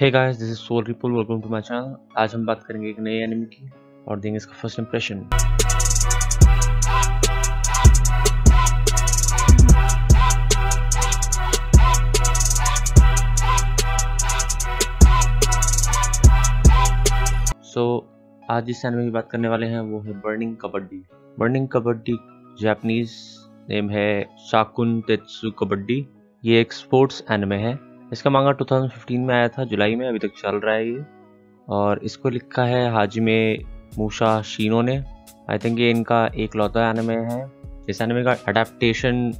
Hey guys this is Soul Ripple welcome to my channel आज हम बात करेंगे एक नए एनिमे की और देंगे इसका फ़र्स्ट इंप्रेशन सो so, आज जिस एनिमे की बात करने वाले हैं वो है Burning Kabaddi Burning Kabaddi Japanese name है शाकुन तेत्सु कबड्डी ये एक स्पोर्ट्स एनिमे है। इसका मांगा 2015 में आया था, जुलाई में, अभी तक चल रहा है ये। और इसको लिखा है हाजिमे मूशा शीनो ने। आई थिंक ये इनका एक लौता एनिमे है। इस एनिमे का अडेप्टेशन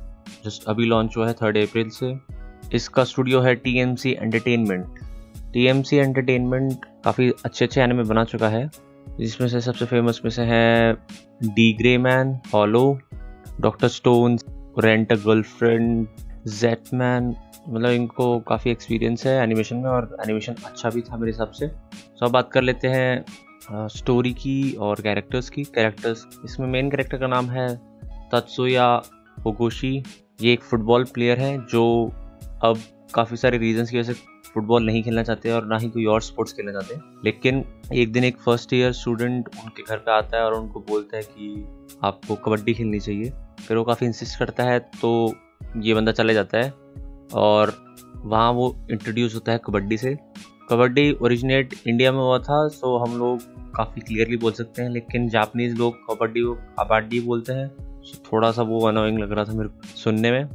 जस्ट अभी लॉन्च हुआ है थर्ड अप्रैल से, इसका स्टूडियो है T M C entertainment T M C entertainment काफ़ी अच्छे अच्छे एनिमे बना चुका है। जिसमें से सबसे फ़ेमस में से है D Gray Man Hollow Doctor Stone Rent a Girlfriend Jet Man मतलब इनको काफ़ी एक्सपीरियंस है एनिमेशन में और एनिमेशन अच्छा भी था मेरे हिसाब से। सो अब बात कर लेते हैं स्टोरी की और कैरेक्टर्स की। कैरेक्टर्स इसमें मेन कैरेक्टर का नाम है तत्सुया ओगोशी ये एक फुटबॉल प्लेयर है जो अब काफ़ी सारे रीजंस की वजह से फुटबॉल नहीं खेलना चाहते और ना ही कोई और स्पोर्ट्स खेलना चाहते। लेकिन एक दिन एक फ़र्स्ट ईयर स्टूडेंट उनके घर पे आता है और उनको बोलता है कि आपको कबड्डी खेलनी चाहिए। फिर वो काफ़ी इंसिस्ट करता है तो ये बंदा चले जाता है और वहाँ वो इंट्रोड्यूस होता है कबड्डी से। कबड्डी ओरिजिनेट इंडिया में हुआ था सो हम लोग काफ़ी क्लियरली बोल सकते हैं, लेकिन जापनीज़ लोग कबड्डी को कबाड्डी बोलते हैं। सो थोड़ा सा वो अनोइंग लग रहा था मेरे सुनने में।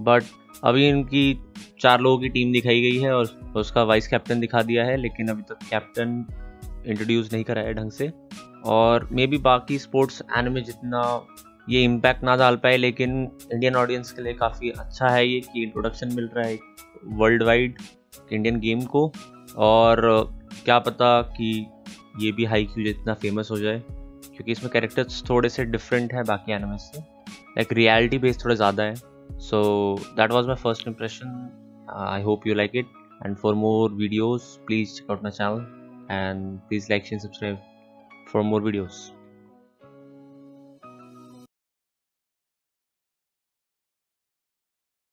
बट अभी इनकी चार लोगों की टीम दिखाई गई है और उसका वाइस कैप्टन दिखा दिया है, लेकिन अभी तक कैप्टन इंट्रोड्यूस नहीं करा है ढंग से। और मे बी बाकी स्पोर्ट्स एनिमे जितना ये इम्पैक्ट ना डाल पाए, लेकिन इंडियन ऑडियंस के लिए काफ़ी अच्छा है ये कि इंट्रोडक्शन मिल रहा है वर्ल्ड वाइड इंडियन गेम को। और, क्या पता कि ये भी हाई क्यू जितना फ़ेमस हो जाए, क्योंकि इसमें कैरेक्टर्स थोड़े से डिफरेंट हैं बाकी एनिमे से। लाइक रियलिटी बेस थोड़े ज़्यादा है। So that was my first impression I hope you like it and for more videos please check out my channel and please like share subscribe for more videos